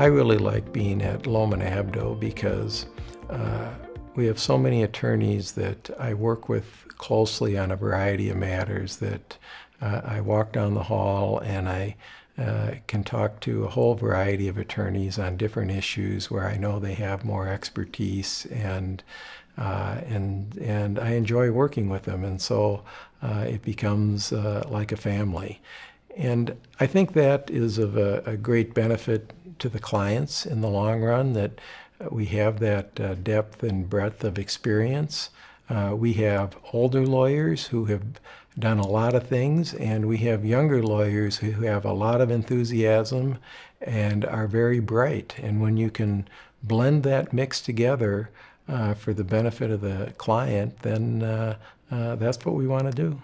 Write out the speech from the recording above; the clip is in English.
I really like being at Lommen Abdo because uh, we have so many attorneys that I work with closely on a variety of matters that uh, I walk down the hall and I uh, can talk to a whole variety of attorneys on different issues where I know they have more expertise and uh, and and I enjoy working with them, and so uh, it becomes uh, like a family. And I think that is of a, a, great benefit to the clients in the long run that we have that uh, depth and breadth of experience. Uh, we have older lawyers who have done a lot of things, and we have younger lawyers who have a lot of enthusiasm and are very bright. And when you can blend that mix together uh, for the benefit of the client, then uh, uh, that's what we want to do.